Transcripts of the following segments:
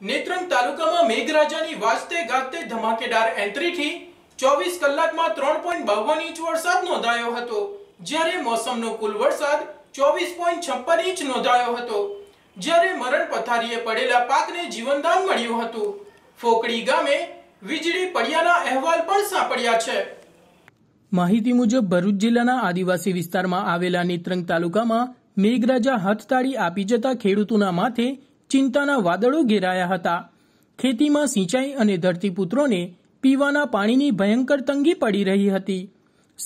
નેત્રંગ તાલુકામાં મેઘરાજાની વાજતે ગાજતે ધમાકેદાર એન્ટ્રીથી ચોવીસ કલાકમાં ત્રણ પોઈન્ટ બાવન ઇંચ વરસાદ નોંધાયો હતો, જ્યારે મોસમનો કુલ વરસાદ ચોવીસ પોઈન્ટ છપ્પન ઇંચ નોંધાયો હતો, જ્યારે મરણ પથારીએ પડેલા પાકને જીવનદાન મળ્યું હતું. ફોકડી ગામે વીજળી પડ્યાના અહેવાલ પણ સાંપડ્યા છે. માહિતી મુજબ ભરૂચ જિલ્લાના આદિવાસી વિસ્તારમાં આવેલા નેત્રંગ તાલુકામાં મેઘરાજા હથતાળી આપી જતા ખેડૂતોના માથે ચિંતાના વાદળો ઘેરાયા હતા. ખેતીમાં સિંચાઈ અને ધરતીપુત્રોને પીવાના પાણીની ભયંકર તંગી પડી રહી હતી.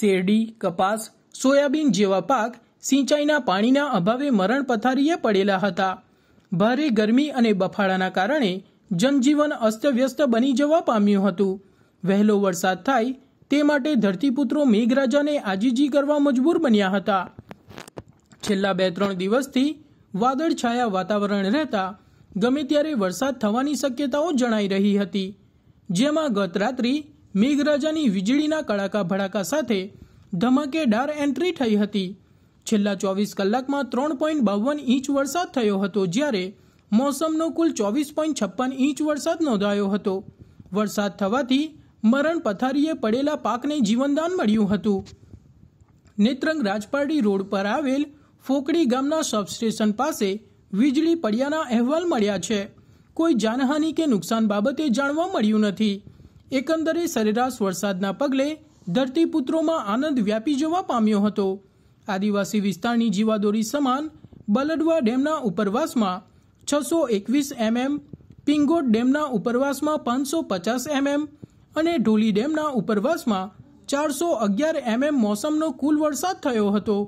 શેરડી, કપાસ, સોયાબીન જેવા પાક સિંચાઈના પાણીના અભાવે મરણ પથારીએ પડેલા હતા. ભારે ગરમી અને બફાળાના કારણે જનજીવન અસ્તવ્યસ્ત બની જવા પામ્યું હતું. વહેલો વરસાદ થાય તે માટે ધરતીપુત્રો મેઘરાજાને આજીજી કરવા મજબૂર બન્યા હતા. છેલ્લા બે ત્રણ દિવસથી વાદળછાયા વાતાવરણ રહેતા ગમે ત્યારે વરસાદ થવાની શક્યતાઓ જણાઈ રહી હતી. જેમાં ગત રાત્રિ મેઘરાજાની વીજળીના કડાકા ભડાકા સાથે ધમાકેદાર એન્ટ્રી થઈ હતી. છેલ્લા ચોવીસ કલાકમાં ત્રણ પોઈન્ટ બાવન ઇંચ વરસાદ થયો હતો, જ્યારે મોસમનો કુલ ચોવીસ પોઈન્ટ છપ્પન ઇંચ વરસાદ નોંધાયો હતો. વરસાદ થવાથી મરણ પથારીએ પડેલા પાકને જીવનદાન મળ્યું હતું. નેત્રંગ રાજપારડી રોડ પર આવેલ ફોકડી ગામના સબસ્ટેશન પાસે વીજળી પડ્યાના અહેવાલ મળ્યા છે. કોઈ જાનહાનિ કે નુકસાન બાબતે જાણવા મળ્યું નથી. એકંદરે સરેરાશ વરસાદના પગલે ધરતીપુત્રોમાં આનંદ વ્યાપી જવા પામ્યો હતો. આદિવાસી વિસ્તારની જીવાદોરી સમાન બલડવા ડેમના ઉપરવાસમાં છસો એકવીસ એમએમ, પિંગોટ ડેમના ઉપરવાસમાં પાંચસો પચાસ એમએમ અને ઢોલી ડેમના ઉપરવાસમાં ચારસો અગિયાર એમએમ મોસમનો કુલ વરસાદ થયો હતો.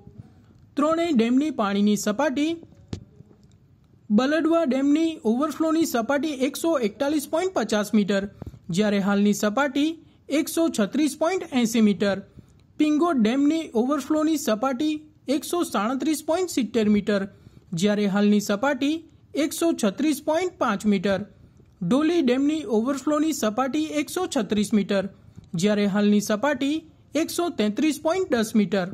ત્રણેય ડેમની પાણીની સપાટી, બલડવા ડેમની ઓવરફ્લોની સપાટી એકસો એકતાલીસ પોઈન્ટ પચાસ મીટર, જ્યારે હાલની સપાટી એકસો છત્રીસ પોઈન્ટ એંસી મીટર પિંગોટ ડેમની ઓવરફ્લોની સપાટી એકસો સાડત્રીસ પોઈન્ટ સિત્તેર મીટર, જ્યારે હાલની સપાટી એકસો છત્રીસ પોઈન્ટ પાંચ મીટર, ડોલી ડેમની ઓવરફ્લોની સપાટી એકસો છત્રીસ મીટર, જ્યારે હાલની સપાટી એકસો તેત્રીસ પોઈન્ટ દસ મીટર.